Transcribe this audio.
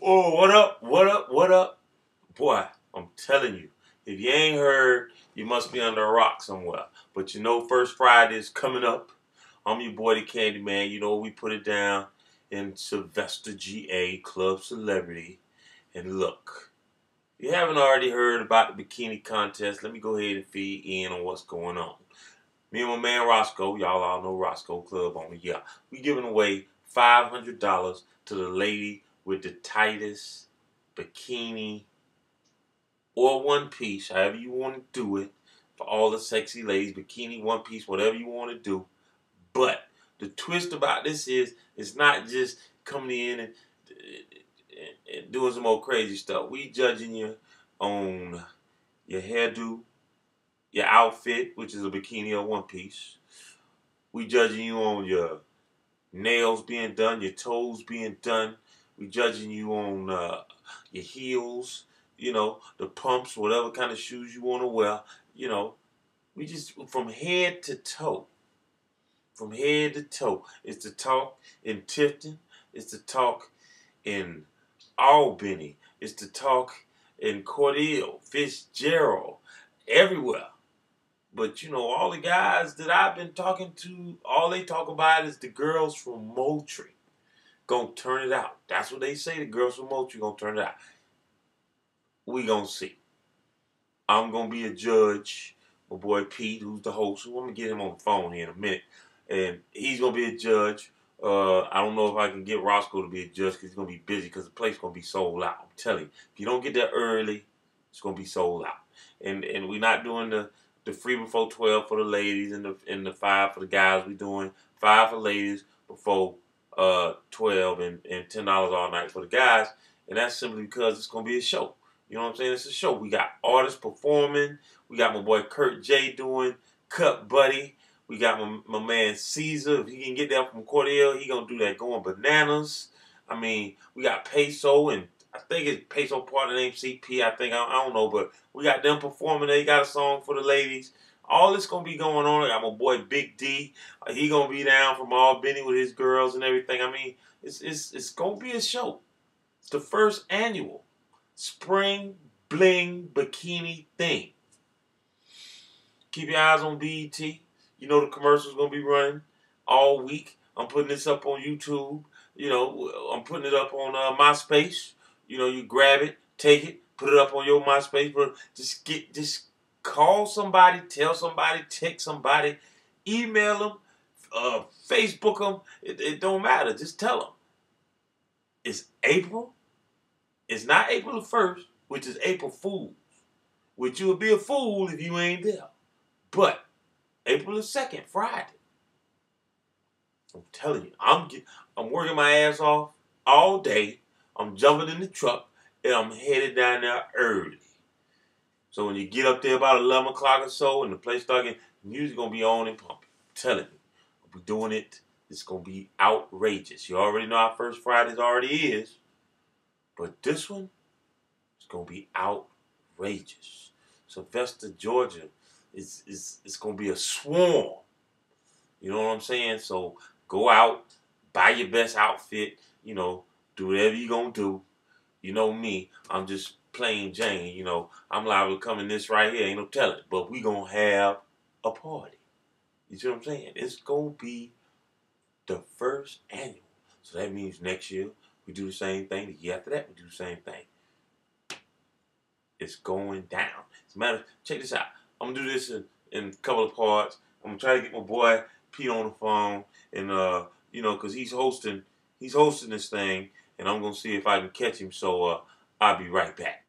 Oh, what up? What up? What up? Boy, I'm telling you, if you ain't heard, you must be under a rock somewhere. But you know, First Friday is coming up. I'm your boy, the Candy Man. You know, we put it down in Sylvester GA Club Celebrity. And look, if you haven't already heard about the bikini contest, let me go ahead and feed in on what's going on. Me and my man Roscoe, y'all all know Roscoe Club on yeah, we giving away $500 to the lady with the tightest bikini or one piece, however you want to do it, for all the sexy ladies, bikini, one piece, whatever you want to do. But the twist about this is it's not just coming in and, and, and doing some more crazy stuff. We judging you on your hairdo, your outfit, which is a bikini or one piece. We judging you on your nails being done, your toes being done, we judging you on uh, your heels, you know, the pumps, whatever kind of shoes you want to wear. You know, we just from head to toe, from head to toe. It's the talk in Tifton. It's the talk in Albany. It's the talk in Cordele, Fitzgerald, everywhere. But you know, all the guys that I've been talking to, all they talk about is the girls from Moultrie gonna turn it out. That's what they say. The girls from Moultrie gonna turn it out. We gonna see. I'm gonna be a judge. My boy Pete, who's the host, I'm gonna get him on the phone here in a minute, and he's gonna be a judge. Uh, I don't know if I can get Roscoe to be a judge because he's gonna be busy because the place gonna be sold out. I'm telling you, if you don't get there early, it's gonna be sold out. And and we're not doing the the free before twelve for the ladies and the and the five for the guys. We're doing five for ladies before uh, 12 and, and $10 all night for the guys. And that's simply because it's going to be a show. You know what I'm saying? It's a show. We got artists performing. We got my boy Curt J doing Cut Buddy. We got my, my man Caesar. If he can get that from Cordell, he going to do that going bananas. I mean, we got Peso and I think it's Peso part of the CP. I think, I, I don't know, but we got them performing. They got a song for the ladies all this gonna be going on. I got my boy Big D. Uh, he gonna be down from Albany with his girls and everything. I mean, it's it's it's gonna be a show. It's the first annual spring bling bikini thing. Keep your eyes on BET. You know the commercials gonna be running all week. I'm putting this up on YouTube. You know, I'm putting it up on uh, MySpace. You know, you grab it, take it, put it up on your MySpace. But just get just call somebody, tell somebody, text somebody, email them, uh, Facebook them. It, it don't matter. Just tell them. It's April. It's not April the 1st, which is April Fool's, which you would be a fool if you ain't there. But April the 2nd, Friday. I'm telling you, I'm I'm working my ass off all day. I'm jumping in the truck and I'm headed down there early. So when you get up there about 11 o'clock or so and the place start getting, music going to be on and pumping. I'm telling you. We'll be doing it. It's going to be outrageous. You already know our first Fridays already is. But this one is going to be outrageous. Sylvester, Georgia is, is, is going to be a swarm. You know what I'm saying? So go out, buy your best outfit, you know, do whatever you're going to do. You know me, I'm just plain Jane, you know, I'm liable to come in this right here, ain't no telling. But we gonna have a party. You see what I'm saying? It's gonna be the first annual. So that means next year we do the same thing. The year after that we do the same thing. It's going down. As a matter, check this out. I'm gonna do this in, in a couple of parts. I'm gonna try to get my boy Pete on the phone, and uh, you know, cause he's hosting, he's hosting this thing, and I'm gonna see if I can catch him. So uh, I'll be right back.